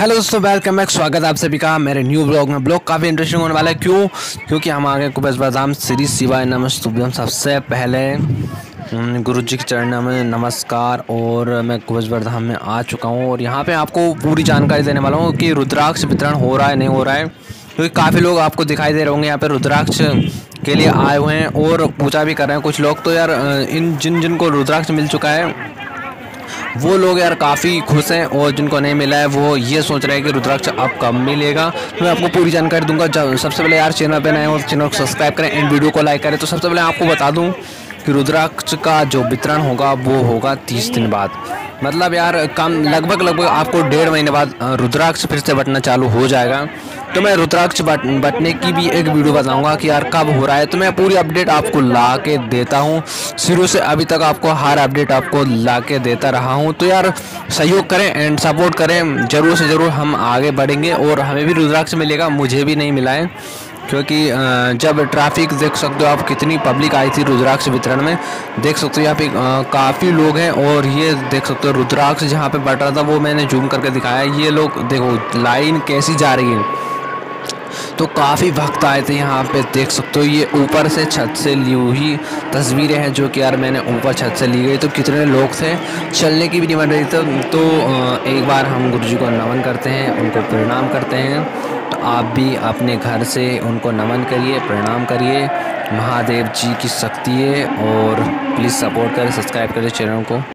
Hello दोस्तों welcome back स्वागत आप सभी का मेरे न्यू ब्लॉग में। ब्लॉग काफ़ी इंटरेस्टिंग होने वाला है। क्यों? क्योंकि हम आगे कुबेश बादाम श्री शिवाय नमस्तुभ्यम। सबसे पहले गुरु जी के चरण में नमस्कार और मैं कुबेश बरधाम में आ चुका हूँ और यहाँ पे आपको पूरी जानकारी देने वाला हूँ कि रुद्राक्ष वितरण हो रहा है, नहीं हो रहा है। क्योंकि काफ़ी लोग आपको दिखाई दे रहे होंगे यहाँ पर रुद्राक्ष के लिए आए हुए हैं और पूजा भी कर रहे हैं कुछ लोग। तो यार इन, जिन, जिनको रुद्राक्ष मिल चुका है वो लोग यार काफ़ी खुश हैं और जिनको नहीं मिला है, वो ये सोच रहे हैं कि रुद्राक्ष अब कब मिलेगा। तो मैं आपको पूरी जानकारी दूँगा। सबसे पहले यार चैनल पे नए और चैनल को सब्सक्राइब करें एंड वीडियो को लाइक करें। तो सबसे पहले आपको बता दूँ कि रुद्राक्ष का जो वितरण होगा, वो होगा तीस दिन बाद। मतलब यार कम लगभग लगभग आपको डेढ़ महीने बाद रुद्राक्ष फिर से बटना चालू हो जाएगा। तो मैं रुद्राक्ष बट, बटने की भी एक वीडियो बताऊँगा कि यार कब हो रहा है। तो मैं पूरी अपडेट आपको ला के देता हूँ। शुरू से अभी तक आपको हर अपडेट आपको ला के देता रहा हूँ। तो यार सहयोग करें एंड सपोर्ट करें। ज़रूर से ज़रूर हम आगे बढ़ेंगे और हमें भी रुद्राक्ष मिलेगा, मुझे भी नहीं मिला है। क्योंकि जब ट्रैफ़िक देख सकते हो आप कितनी पब्लिक आई थी रुद्राक्ष वितरण में, देख सकते हो यहाँ पे काफ़ी लोग हैं और ये देख सकते हो रुद्राक्ष जहाँ पे बट रहा था, वो मैंने जूम करके दिखाया। ये लोग देखो लाइन कैसी जा रही है। तो काफ़ी भक्त आए थे यहाँ पे, देख सकते हो, ये ऊपर से छत से ली हुई तस्वीरें हैं जो कि यार मैंने ऊपर छत से ली गई। तो कितने लोग थे? चलने की भी नहीं बन रही थी। तो एक बार हम गुरु जी को नमन करते हैं, उनको प्रणाम करते हैं। तो आप भी अपने घर से उनको नमन करिए, प्रणाम करिए। महादेव जी की शक्ति है और प्लीज़ सपोर्ट करें सब्सक्राइब करें चैनल को।